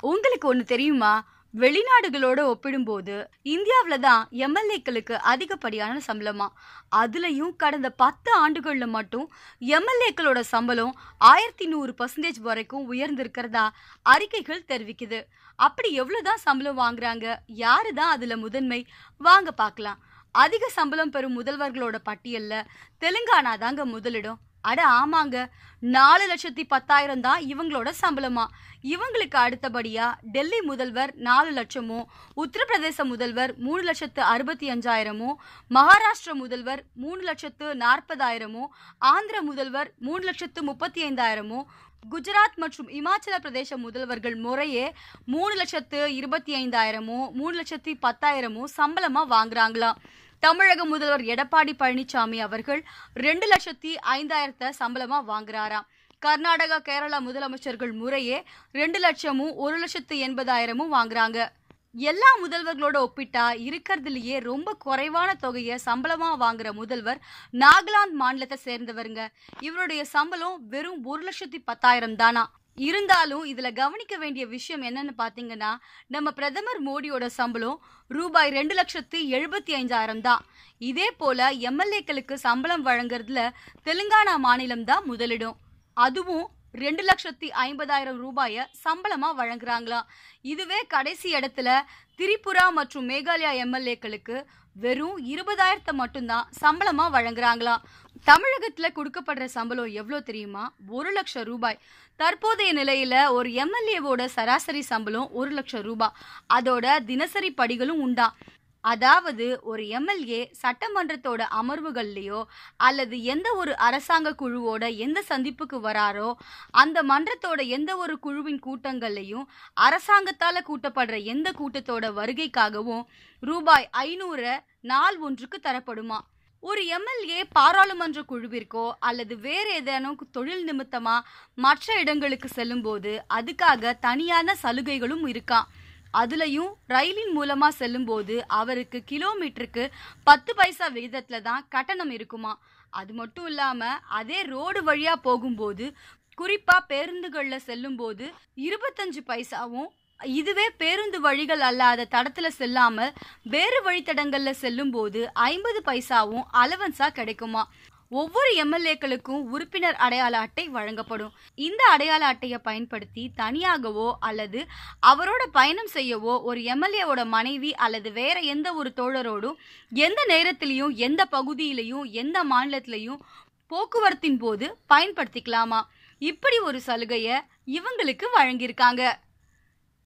உங்களுக்கு ஒன்று தெரியுமா? வெளிநாடுகளோட ஒப்பிடும்போது இந்தியாவுல தான் எம்எல்ஏக்களுக்கு அதிகப்படியான சம்பளமா? அதுலயும் கடந்த பத்து ஆண்டுகளில் மட்டும் எம்எல்ஏக்களோட சம்பளம் ஆயிரத்தி நூறு பர்சன்டேஜ் வரைக்கும் உயர்ந்திருக்கிறதா அறிக்கைகள் தெரிவிக்குது. அப்படி எவ்வளோதான் சம்பளம் வாங்குறாங்க? யாரு தான் அதுல முதன்மை? வாங்க பார்க்கலாம். அதிக சம்பளம் பெறும் முதல்வர்களோட பட்டியல்ல தெலுங்கானா தாங்க முதலிடம். அட ஆமாங்க. நாலு லட்சத்தி பத்தாயிரம் தான் இவங்களோட சம்பளமா? இவங்களுக்கு அடுத்தபடியா டெல்லி முதல்வர் நாலு லட்சமும் உத்தரப்பிரதேச முதல்வர் மூணு லட்சத்து அறுபத்தி அஞ்சாயிரமும் மகாராஷ்டிர முதல்வர் மூணு லட்சத்து நாற்பதாயிரமும் ஆந்திர முதல்வர் மூணு லட்சத்து முப்பத்தி ஐந்தாயிரமும் குஜராத் மற்றும் இமாச்சல பிரதேச முதல்வர்கள் முறையே மூணு லட்சத்து இருபத்தி ஐந்தாயிரமும் மூணு லட்சத்தி பத்தாயிரமும் சம்பளமா வாங்குறாங்களாம். தமிழக முதல்வர் எடப்பாடி பழனிசாமி அவர்கள் ரெண்டு லட்சத்தி ஐந்தாயிரத்தை சம்பளமா வாங்குறாராம். கர்நாடகா கேரளா முதலமைச்சர்கள் முறையே ரெண்டு லட்சமும் ஒரு லட்சத்து எண்பதாயிரமும் வாங்குறாங்க. எல்லா முதல்வர்களோட ஒப்பிட்டா இருக்கிறதுலயே ரொம்ப குறைவான தொகையை சம்பளமா வாங்குற முதல்வர் நாகாலாந்து மாநிலத்தை சேர்ந்தவருங்க. இவருடைய சம்பளம் வெறும் ஒரு லட்சத்தி பத்தாயிரம் தானா? இருந்தாலும் இதுல கவனிக்க வேண்டிய விஷயம் என்னன்னு பாத்தீங்கன்னா நம்ம பிரதமர் மோடியோட சம்பளம் ரூபாய் ரெண்டு லட்சத்து எழுபத்தி ஐந்தாயிரம் தான். இதே போல எம்எல்ஏக்களுக்கு சம்பளம் வழங்குறதுல தெலுங்கானா மாநிலம் தான் முதலிடம். அதுவும் ரெண்டு லட்சத்தி ஐம்பதாயிரம் ரூபாய சம்பளமா வழங்குறாங்களாம். இதுவே கடைசி இடத்துல திரிபுரா மற்றும் மேகாலயா எம்எல்ஏக்களுக்கு வெறும் இருபதாயிரத்தை மட்டும்தான் சம்பளமா வழங்குறாங்களாம் தமிழகத்துல கொடுக்கப்படுற சம்பளம் எவ்வளோ தெரியுமா? ஒரு லட்சம் ரூபாய். தற்போதைய நிலையில ஒரு எம்எல்ஏவோட சராசரி சம்பளம் ஒரு லட்சம் ரூபாய். அதோட தினசரி படிகளும் உண்டா? அதாவது ஒரு எம்எல்ஏ சட்டமன்றத்தோட அமர்வுகள்லையோ அல்லது எந்த ஒரு அரசாங்க குழுவோட எந்த சந்திப்புக்கு வராரோ அந்த மன்றத்தோட எந்த ஒரு குழுவின் கூட்டங்கள்லையும் அரசாங்கத்தால் கூட்டப்படுற எந்த கூட்டத்தோட வருகைக்காகவும் ரூபாய் ஐநூறு நாள் ஒன்றுக்கு தரப்படுமா? ஒரு எம்எல்ஏ பாராளுமன்ற குழுவிற்கோ அல்லது வேறு ஏதேனும் தொழில் நிமித்தமாக மற்ற இடங்களுக்கு செல்லும்போது அதுக்காக தனியான சலுகைகளும் இருக்காம் அதுலயும் ரயிலின் மூலமா செல்லும்போது அவருக்கு கிலோமீட்டருக்கு பத்து பைசா விகிதத்துல தான் கட்டணம் இருக்குமா? அது மட்டும் இல்லாம அதே ரோடு வழியா போகும்போது குறிப்பா பேருந்துகள்ல செல்லும்போது இருபத்தஞ்சு பைசாவும் இதுவே பேருந்து வழிகள் அல்லாத தடத்துல செல்லாமல் வேறு வழித்தடங்கள்ல செல்லும்போது ஐம்பது பைசாவும் அலவன்ஸா கிடைக்குமா? ஒவ்வொரு எம்எல்ஏக்களுக்கும் உறுப்பினர் அடையாள அட்டை வழங்கப்படும். இந்த அடையாள அட்டையை பயன்படுத்தி தனியாகவோ அல்லது அவரோட பயணம் செய்யவோ ஒரு எம்எல்ஏவோட மனைவி அல்லது வேற எந்த ஒரு தோழரோடும் எந்த நேரத்திலையும் எந்த பகுதியிலையும் எந்த மாநிலத்திலையும் போக்குவரத்தின் போது பயன்படுத்திக்கலாமா? இப்படி ஒரு சலுகையை இவங்களுக்கு வழங்கியிருக்காங்க.